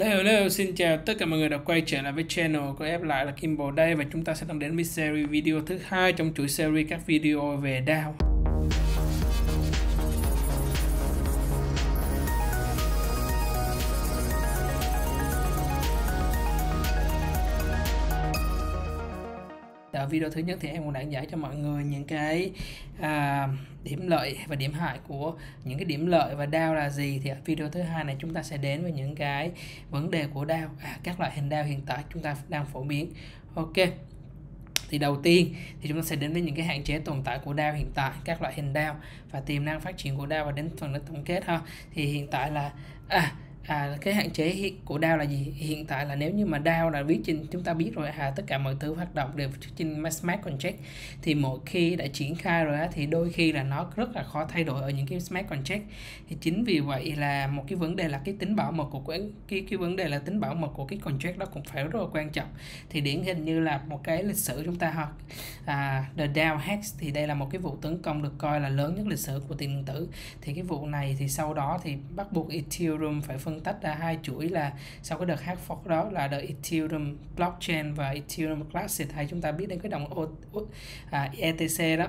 Hello, hello, xin chào tất cả mọi người đã quay trở lại với channel của F lại là Kimball đây và chúng ta sẽ đang đến với series video thứ hai trong chuỗi series các video về DAO. Video thứ nhất thì em cũng đã giải cho mọi người những cái à, điểm lợi và điểm hại của những cái điểm lợi và đao là gì. Thì ở video thứ hai này chúng ta sẽ đến với những cái vấn đề của đao à, các loại hình đao hiện tại chúng ta đang phổ biến. Ok thì đầu tiên thì chúng ta sẽ đến với những cái hạn chế tồn tại của DAO hiện tại các loại hình DAO và tiềm năng phát triển của DAO và đến phần đến tổng kết ha. Thì hiện tại là à à, cái hạn chế của DAO là gì? Hiện tại là nếu như mà DAO là viết trên chúng ta biết rồi à tất cả mọi thứ hoạt động đều trên smart contract. Thì mỗi khi đã triển khai rồi á, thì đôi khi là nó rất là khó thay đổi ở những cái smart contract. Thì chính vì vậy là một cái vấn đề là cái tính bảo mật của cái cái, cái vấn đề là tính bảo mật của cái contract đó cũng phải rất là quan trọng. Thì điển hình như là một cái lịch sử chúng ta học à, the DAO hacks thì đây là một cái vụ tấn công được coi là lớn nhất lịch sử của tiền điện tử. Thì cái vụ này thì sau đó thì bắt buộc Ethereum phải phân tách ra hai chuỗi là sau cái đợt hack fork đó là đợt Ethereum blockchain và Ethereum Classic. Hay chúng ta biết đến cái đồng o, o, à, ETC đó.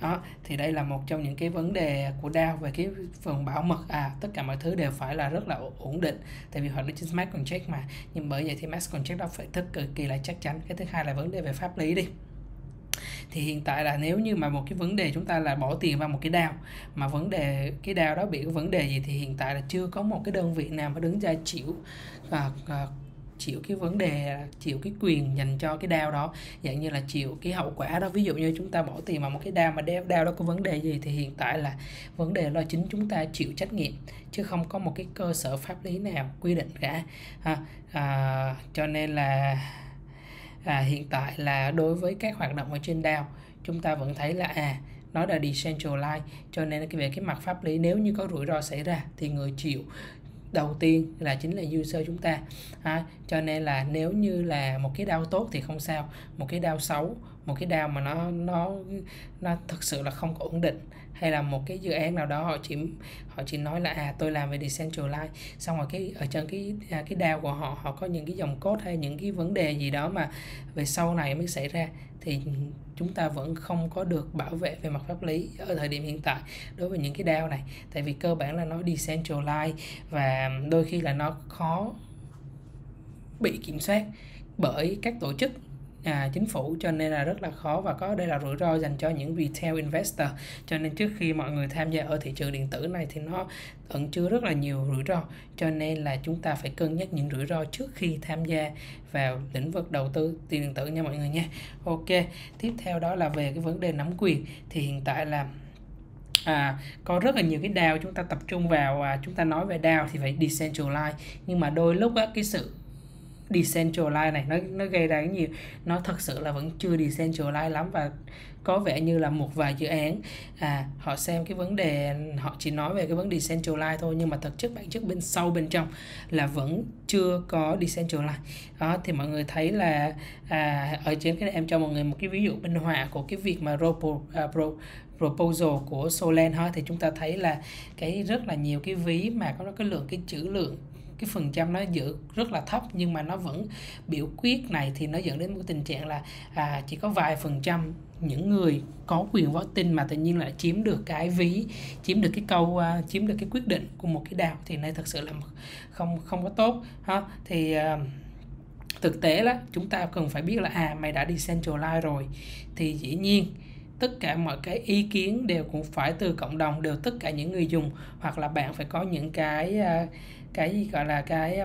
Đó thì đây là một trong những cái vấn đề của DAO về cái phần bảo mật. À tất cả mọi thứ đều phải là rất là ổn định tại vì hoạt động trên smart contract mà. Nhưng bởi vậy thì smart contract đó phải thức cực kỳ là chắc chắn. Cái thứ hai là vấn đề về pháp lý đi thì hiện tại là nếu như mà một cái vấn đề chúng ta là bỏ tiền vào một cái đào mà vấn đề cái đào đó bị cái vấn đề gì thì hiện tại là chưa có một cái đơn vị nào mà đứng ra chịu à, à, chịu cái vấn đề chịu cái quyền dành cho cái đao đó. Dạng như là chịu cái hậu quả đó. Ví dụ như chúng ta bỏ tiền vào một cái đao mà đeo đao đó có vấn đề gì thì hiện tại là vấn đề là chính chúng ta chịu trách nhiệm chứ không có một cái cơ sở pháp lý nào quy định cả. Ha à, cho nên là à, hiện tại là đối với các hoạt động ở trên DAO chúng ta vẫn thấy là à nó là decentralized cho nên về cái mặt pháp lý nếu như có rủi ro xảy ra thì người chịu đầu tiên là chính là user chúng ta. À, cho nên là nếu như là một cái đau tốt thì không sao một cái đau xấu một cái đau mà nó nó nó thực sự là không có ổn định hay là một cái dự án nào đó họ chỉ họ chỉ nói là à tôi làm về decentralize xong rồi cái ở trên cái à, cái DAO của họ họ có những cái dòng code hay những cái vấn đề gì đó mà về sau này mới xảy ra thì chúng ta vẫn không có được bảo vệ về mặt pháp lý ở thời điểm hiện tại đối với những cái DAO này. Tại vì cơ bản là nó decentralize và đôi khi là nó khó bị kiểm soát bởi các tổ chức à, chính phủ cho nên là rất là khó và có đây là rủi ro dành cho những retail investor. Cho nên trước khi mọi người tham gia ở thị trường điện tử này thì nó ẩn chứa rất là nhiều rủi ro. Cho nên là chúng ta phải cân nhắc những rủi ro trước khi tham gia vào lĩnh vực đầu tư tiền điện tử nha mọi người nha. Ok tiếp theo đó là về cái vấn đề nắm quyền. Thì hiện tại là à, có rất là nhiều cái DAO chúng ta tập trung vào à, chúng ta nói về DAO thì phải decentralize. Nhưng mà đôi lúc á, cái sự decentralize này nó nó gây ra cái nhiều nó thật sự là vẫn chưa decentralize lắm và có vẻ như là một vài dự án à họ xem cái vấn đề họ chỉ nói về cái vấn đề decentralize thôi nhưng mà thực chất bản chất bên sâu bên trong là vẫn chưa có decentralize đó thì mọi người thấy là à, ở trên cái này em cho mọi người một cái ví dụ minh họa của cái việc mà robo, à, pro, proposal của Solen ha. Thì chúng ta thấy là cái rất là nhiều cái ví mà có cái lượng cái chữ lượng cái phần trăm nó giữ rất là thấp nhưng mà nó vẫn biểu quyết này thì nó dẫn đến một tình trạng là à, chỉ có vài phần trăm những người có quyền voting mà tự nhiên lại chiếm được cái ví chiếm được cái câu uh, chiếm được cái quyết định của một cái đào thì này thật sự là không không có tốt ha. Thì uh, thực tế là chúng ta cần phải biết là à mày đã đi centralize rồi. Thì dĩ nhiên tất cả mọi cái ý kiến đều cũng phải từ cộng đồng đều tất cả những người dùng hoặc là bạn phải có những cái uh, cái gì, gọi là cái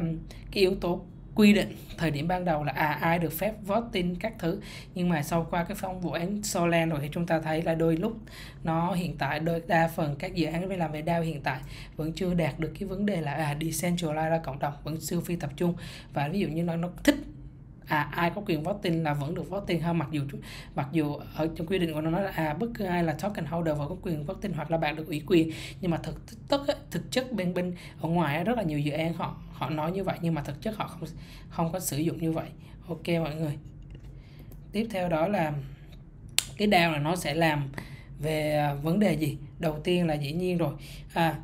cái yếu tố quy định thời điểm ban đầu là à ai được phép voting các thứ. Nhưng mà sau qua cái phong vụ án Solan rồi thì chúng ta thấy là đôi lúc nó hiện tại, đôi, đa phần các dự án về làm về DAO hiện tại vẫn chưa đạt được cái vấn đề là à decentralize ra cộng đồng, vẫn siêu phi tập trung. Và ví dụ như nó nó thích à ai có quyền voting là vẫn được voting hơn mặc dù mặc dù ở trong quy định của nó nói là à bất cứ ai là token holder vẫn có quyền voting hoặc là bạn được ủy quyền. Nhưng mà thực tất thực chất bên bên ở ngoài rất là nhiều dự án họ họ nói như vậy nhưng mà thực chất họ không không có sử dụng như vậy. Ok mọi người. Tiếp theo đó là cái DAO là nó sẽ làm về à, vấn đề gì? Đầu tiên là dĩ nhiên rồi. À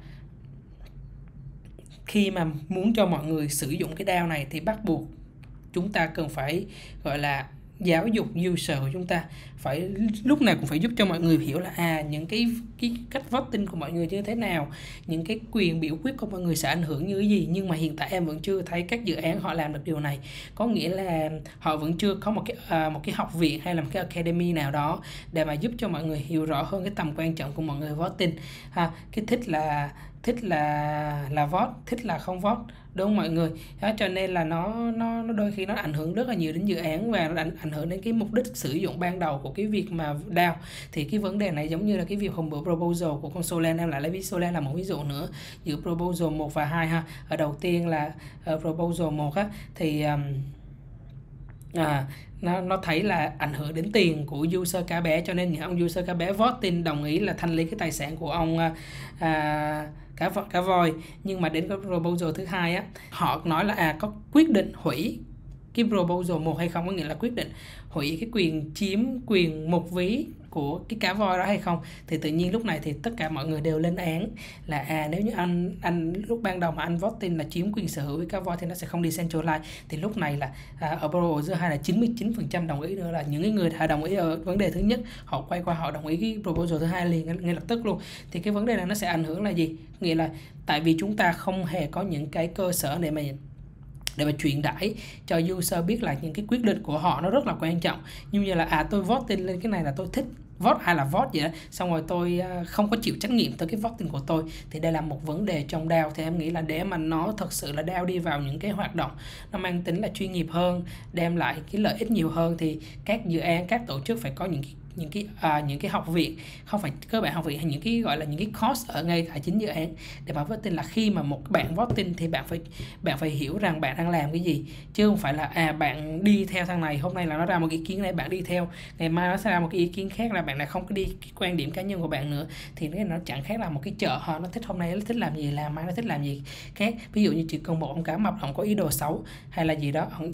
khi mà muốn cho mọi người sử dụng cái DAO này thì bắt buộc chúng ta cần phải gọi là giáo dục user của chúng ta. Phải lúc nào cũng phải giúp cho mọi người hiểu là à những cái cái cách voting của mọi người như thế nào những cái quyền biểu quyết của mọi người sẽ ảnh hưởng như cái gì. Nhưng mà hiện tại em vẫn chưa thấy các dự án họ làm được điều này. Có nghĩa là họ vẫn chưa có một cái à, một cái học viện hay là một cái academy nào đó để mà giúp cho mọi người hiểu rõ hơn cái tầm quan trọng của mọi người voting. Ha cái thích là thích là là vót thích là không vót đúng không mọi người? Đó, cho nên là nó nó nó đôi khi nó ảnh hưởng rất là nhiều đến dự án và nó ảnh, ảnh hưởng đến cái mục đích sử dụng ban đầu của cái việc mà đào. Thì cái vấn đề này giống như là cái việc hôm bữa proposal của con Solan em lại lấy ví Solan là một ví dụ nữa giữa proposal 1 và 2 ha. Ở đầu tiên là uh, proposal 1 á thì um, à, nó nó thấy là ảnh hưởng đến tiền của user cá bé cho nên những ông user cá bé voting đồng ý là thanh lý cái tài sản của ông ờ, à, cá cá cá voi. Nhưng mà đến cái proposal thứ hai á, họ nói là à có quyết định hủy cái proposal một hay không? Có nghĩa là quyết định hủy cái quyền chiếm quyền một ví của cái cá voi đó hay không? Thì tự nhiên lúc này thì tất cả mọi người đều lên án là à nếu như anh anh lúc ban đầu mà anh voting là chiếm quyền sở hữu với cá voi thì nó sẽ không đi centralize. Thì lúc này là à, ở proposal hai là 99% đồng ý nữa là những cái người đã đồng ý ở vấn đề thứ nhất họ quay qua họ đồng ý cái proposal thứ hai liền ngay lập tức luôn. Thì cái vấn đề này nó sẽ ảnh hưởng là gì? Nghĩa là tại vì chúng ta không hề có những cái cơ sở để mà để mà truyền tải cho user biết là những cái quyết định của họ nó rất là quan trọng. Như như là à tôi vote lên cái này là tôi thích vote hay là vote vậy đó. Xong rồi tôi à, không có chịu trách nhiệm tới cái voting của tôi. Thì đây là một vấn đề trong DAO thì em nghĩ là để mà nó thật sự là DAO đi vào những cái hoạt động nó mang tính là chuyên nghiệp hơn, đem lại cái lợi ích nhiều hơn, thì các dự án, các tổ chức phải có những cái những cái à, những cái học viện không phải cơ bản học viện hay những cái gọi là những cái course ở ngay tại chính dự án. Để mà voting là khi mà một bạn voting thì bạn phải bạn phải hiểu rằng bạn đang làm cái gì chứ không phải là à bạn đi theo thằng này hôm nay là nó ra một ý kiến này bạn đi theo ngày mai nó sẽ ra một cái ý kiến khác là bạn lại không có đi cái quan điểm cá nhân của bạn nữa. Thì nó nó chẳng khác là một cái chợ họ nó thích hôm nay nó thích làm gì làm mai nó thích làm gì khác. Ví dụ như chỉ cần một ông cá mập ông có ý đồ xấu hay là gì đó ông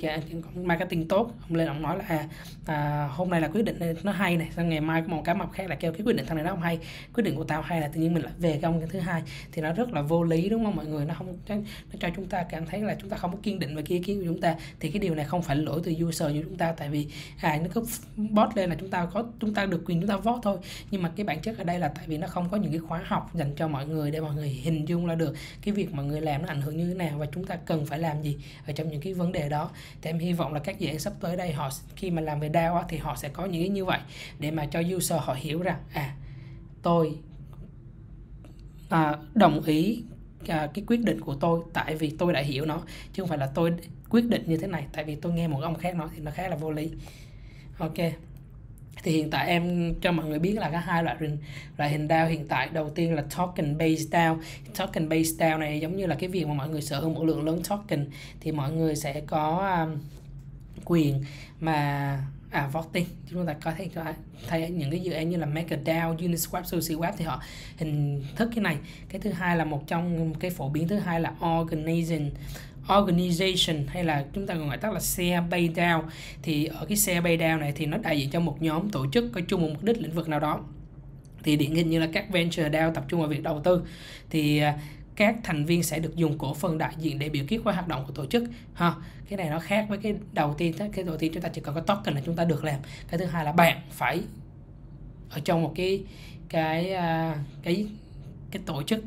marketing tốt ông lên ông nói là à, à hôm nay là quyết định nó hay này sang ngày mai có một cái mập khác là kêu cái quyết định thằng này nó không hay, quyết định của tao hay là tự nhiên mình lại về cái ông cái thứ hai, thì nó rất là vô lý, đúng không? Mọi người nó không, nó cho chúng ta cảm thấy là chúng ta không có kiên định về cái ý kiến của chúng ta, thì cái điều này không phải lỗi từ user như chúng ta, tại vì à nó cứ bot lên là chúng ta có, chúng ta được quyền chúng ta vote thôi. Nhưng mà cái bản chất ở đây là tại vì nó không có những cái khóa học dành cho mọi người để mọi người hình dung là được cái việc mọi người làm nó ảnh hưởng như thế nào và chúng ta cần phải làm gì ở trong những cái vấn đề đó. Thì em hy vọng là các dự án sắp tới đây họ, khi mà làm về DAO thì họ sẽ có những cái như vậy để mà cho user họ hiểu rằng à tôi à, đồng ý à, cái quyết định của tôi tại vì tôi đã hiểu nó chứ không phải là tôi quyết định như thế này tại vì tôi nghe một ông khác nói thì nó khá là vô lý. Ok thì hiện tại em cho mọi người biết là có hai loại hình loại hình DAO hiện tại. Đầu tiên là token based DAO. Token based DAO này giống như là cái việc mà mọi người sở hữu một lượng lớn token thì mọi người sẽ có um, quyền mà à voting. Chúng ta có thể cho thấy những cái dự án như là MakerDAO, Uniswap, SushiWeb thì họ hình thức cái này. Cái thứ hai là một trong cái phổ biến thứ hai là organization organization hay là chúng ta còn gọi tắt là share bay down. Thì ở cái share bay down này thì nó đại diện cho một nhóm tổ chức có chung một mục đích lĩnh vực nào đó. Thì điển hình như là các venture DAO tập trung vào việc đầu tư. Thì à, các thành viên sẽ được dùng cổ phần đại diện để biểu quyết qua hoạt động của tổ chức, ha. Cái này nó khác với cái đầu tiên cái đầu tiên chúng ta chỉ cần có token là chúng ta được làm. Cái thứ hai là bạn phải ở trong một cái cái à, cái cái tổ chức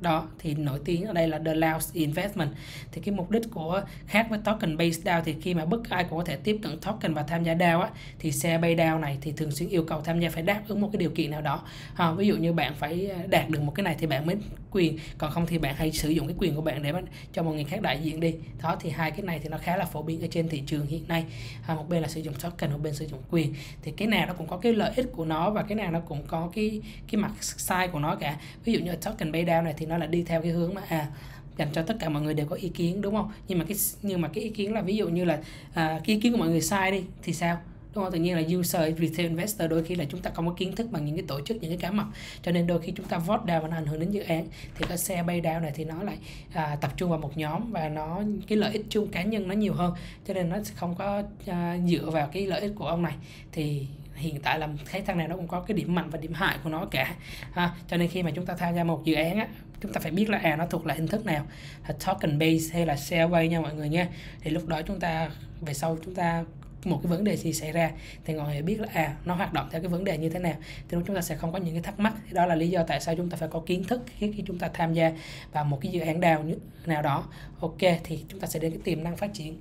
đó thì nổi tiếng ở đây là The Loud Investment. Thì cái mục đích của khác với token based DAO thì khi mà bất ai cũng có thể tiếp cận token và tham gia DAO á thì xe bay DAO này thì thường xuyên yêu cầu tham gia phải đáp ứng một cái điều kiện nào đó. À, ví dụ như bạn phải ờ, đạt được một cái này thì bạn mới quyền còn không thì bạn hãy sử dụng cái quyền của bạn để cho một người khác đại diện đi. Đó thì hai cái này thì nó khá là phổ biến ở trên thị trường hiện nay. À, một bên là sử dụng token một bên sử dụng quyền. Thì cái nào nó cũng có cái lợi ích của nó và cái nào nó cũng có cái cái mặt sai của nó cả. Ví dụ như token bay DAO này thì nó là đi theo cái hướng mà à dành cho tất cả mọi người đều có ý kiến đúng không? Nhưng mà cái nhưng mà cái ý kiến là ví dụ như là à, cái ý kiến của mọi người sai đi thì sao? Đúng không? Tự nhiên là user retail investor đôi khi là chúng ta không có kiến thức bằng những cái tổ chức những cái cá mập cho nên đôi khi chúng ta vote down và nó ảnh hưởng đến dự án. Thì cái xe bay down này thì nó lại à, tập trung vào một nhóm và nó cái lợi ích chung cá nhân nó nhiều hơn. Cho nên nó sẽ không có à, dựa vào cái lợi ích của ông này. Thì hiện tại là thấy thằng này nó cũng có cái điểm mạnh và điểm hại của nó cả ha. Cho nên khi mà chúng ta tham gia một dự án á chúng ta phải biết là à nó thuộc là hình thức nào. Là token base hay là share away nha mọi người nha. Thì lúc đó chúng ta về sau chúng ta một cái vấn đề gì xảy ra thì mọi người biết là à nó hoạt động theo cái vấn đề như thế nào. Thì chúng ta sẽ không có những cái thắc mắc. Thì đó là lý do tại sao chúng ta phải có kiến thức khi, khi chúng ta tham gia vào một cái dự án đào nào đó. Ok thì chúng ta sẽ đến cái tiềm năng phát triển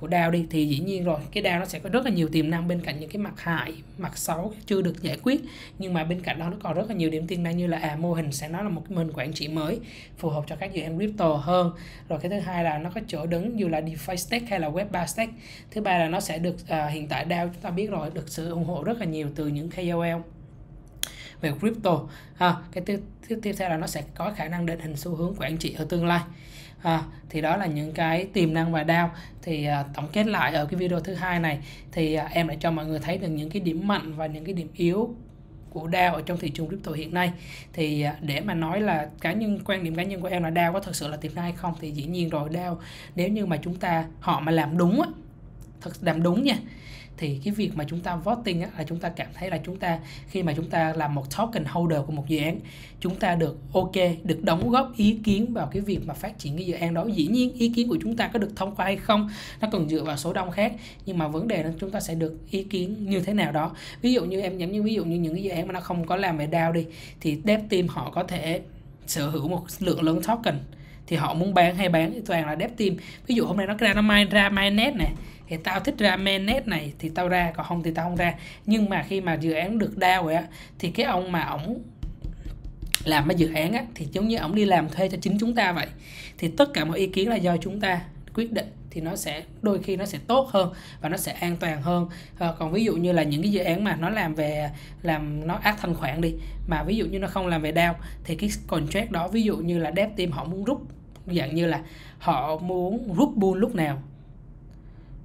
của DAO đi thì dĩ nhiên rồi cái DAO nó sẽ có rất là nhiều tiềm năng bên cạnh những cái mặt hại mặt xấu chưa được giải quyết. Nhưng mà bên cạnh đó nó còn rất là nhiều điểm tiềm năng như là à mô hình sẽ nó là một cái mô hình quản trị mới phù hợp cho các dự án crypto hơn. Rồi cái thứ hai là nó có chỗ đứng dù là DeFi stack hay là Web3 stack. Thứ ba là nó sẽ được à, hiện tại DAO chúng ta biết rồi được sự ủng hộ rất là nhiều từ những KOL về crypto. Ha cái thứ tiếp tiếp theo là nó sẽ có khả năng định hình xu hướng quản trị ở tương lai à, thì đó là những cái tiềm năng và đao thì à, tổng kết lại ở cái video thứ hai này thì à, em đã cho mọi người thấy được những cái điểm mạnh và những cái điểm yếu của DAO ở trong thị trường crypto hiện nay. Thì để mà nói là cá nhân quan điểm cá nhân của em là DAO có thực sự là tiềm năng hay không thì dĩ nhiên rồi DAO nếu như mà chúng ta họ mà làm đúng á thật làm đúng nha thì cái việc mà chúng ta voting á, là chúng ta cảm thấy là chúng ta khi mà chúng ta làm một token holder của một dự án chúng ta được ok được đóng góp ý kiến vào cái việc mà phát triển cái dự án đó. Dĩ nhiên ý kiến của chúng ta có được thông qua hay không nó còn dựa vào số đông khác nhưng mà vấn đề là chúng ta sẽ được ý kiến như thế nào đó. Ví dụ như em nhắm như ví dụ như những cái dự án mà nó không có làm về DAO đi thì dev team họ có thể sở hữu một lượng lớn token thì họ muốn bán hay bán thì toàn là dev team. Ví dụ hôm nay nó ra nó mai ra mainnet này thì tao thích ra mainnet này thì tao ra còn không thì tao không ra. Nhưng mà khi mà dự án được đao rồi á thì cái ông mà ổng làm cái dự án á thì giống như ổng đi làm thuê cho chính chúng ta vậy. Thì tất cả mọi ý kiến là do chúng ta quyết định thì nó sẽ đôi khi nó sẽ tốt hơn và nó sẽ an toàn hơn. À, còn ví dụ như là những cái dự án mà nó làm về làm nó ác thanh khoản đi mà ví dụ như nó không làm về đao thì cái contract đó ví dụ như là dev team họ muốn rút dạng như là họ muốn rút bull lúc nào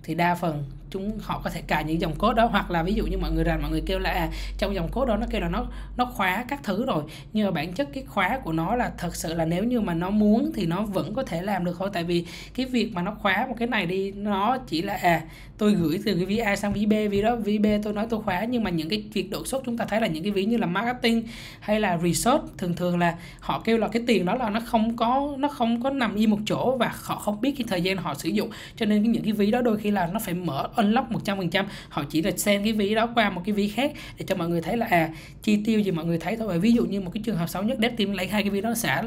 thì đa phần chúng họ có thể cài những dòng code đó hoặc là ví dụ như mọi người rằng mọi người kêu là à, trong dòng code đó nó kêu là nó nó khóa các thứ rồi. Nhưng mà bản chất cái khóa của nó là thật sự là nếu như mà nó muốn thì nó vẫn có thể làm được thôi. Tại vì cái việc mà nó khóa một cái này đi nó chỉ là à tôi gửi từ cái ví A sang ví B vì đó ví B tôi nói tôi khóa. Nhưng mà những cái việc đột xuất chúng ta thấy là những cái ví như là marketing hay là research thường thường là họ kêu là cái tiền đó là nó không có nó không có nằm im một chỗ và họ không biết cái thời gian họ sử dụng. Cho nên những cái ví đó đôi khi là nó phải mở unlock 100% họ chỉ là send cái ví đó qua một cái ví khác để cho mọi người thấy là à chi tiêu gì mọi người thấy thôi. Ví dụ như một cái trường hợp xấu nhất, dev team lấy hai cái ví đó xả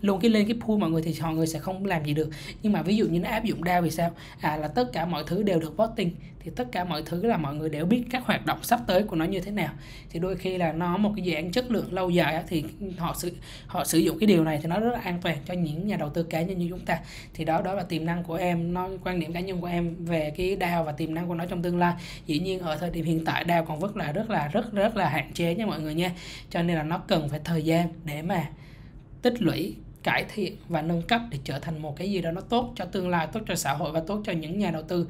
luôn cái lên cái pool mọi người thì họ người sẽ không làm gì được. Nhưng mà ví dụ như nó áp dụng đa vì sao? À là tất cả mọi thứ đều được voting thì tất cả mọi thứ là mọi người đều biết các hoạt động sắp tới của nó như thế nào. Thì đôi khi là nó một cái dự án chất lượng lâu dài thì họ sử họ sử dụng cái điều này thì nó rất là an toàn cho những nhà đầu tư cá nhân như chúng ta. Thì đó đó là tiềm năng của em, nó quan điểm cá nhân của em về cái DAO và tiềm năng của nó trong tương lai. Dĩ nhiên ở thời điểm hiện tại DAO còn rất là rất là, rất rất là hạn chế nha mọi người nha. Cho nên là nó cần phải thời gian để mà tích lũy, cải thiện và nâng cấp để trở thành một cái gì đó nó tốt cho tương lai, tốt cho xã hội và tốt cho những nhà đầu tư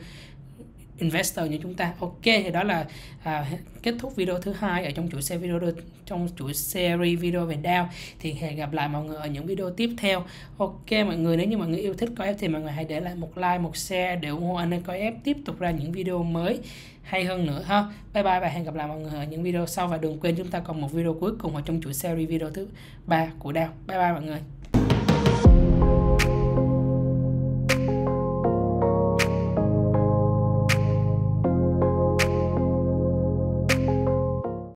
investor như chúng ta. Ok thì đó là à, kết thúc video thứ hai ở trong chuỗi series video trong chuỗi series video về DAO thì hẹn gặp lại mọi người ở những video tiếp theo. Ok mọi người nếu như mọi người yêu thích coi thì mọi người hãy để lại một like một share để ủng hộ anh em coi tiếp tục ra những video mới hay hơn nữa ha. Bye bye và hẹn gặp lại mọi người ở những video sau. Và đừng quên chúng ta còn một video cuối cùng ở trong chuỗi series video thứ ba của DAO bye bye mọi người.